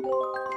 you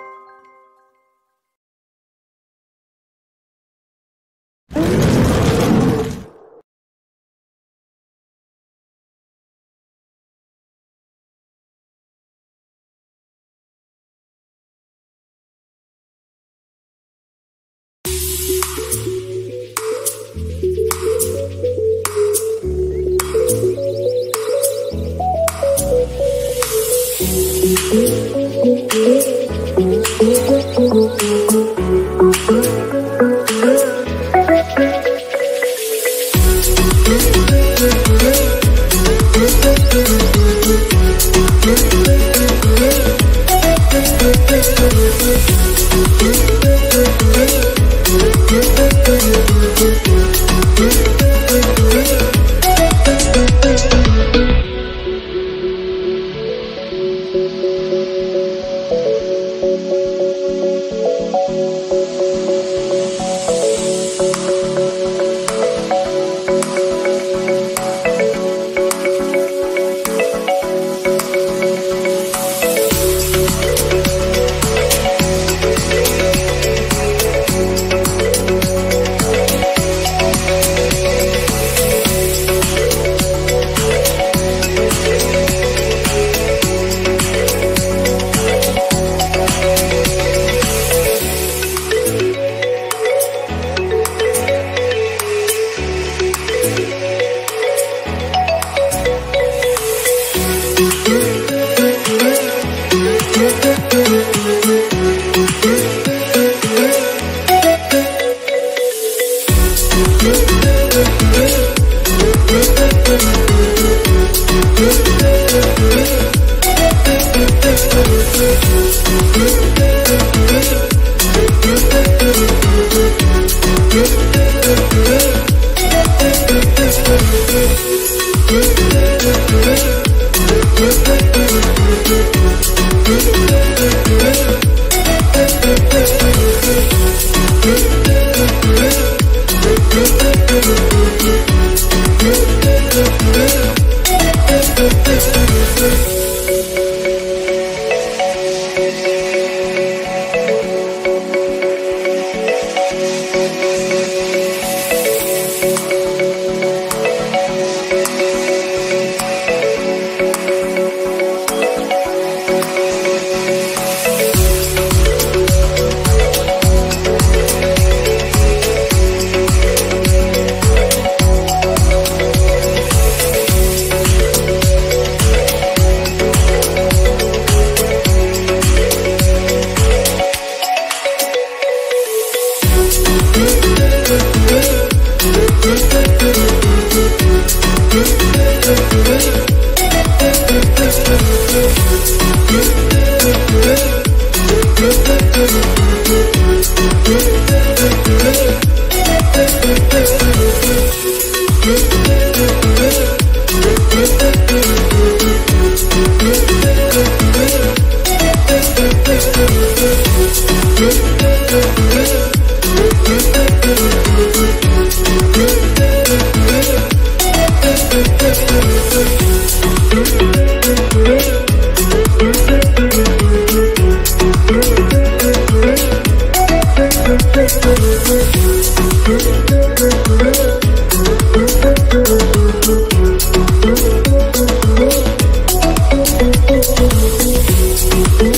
Thank you.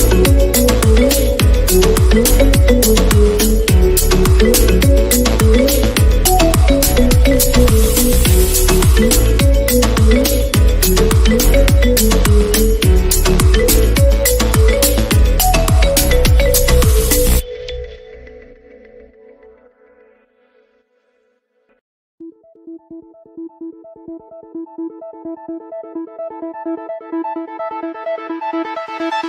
Thank you.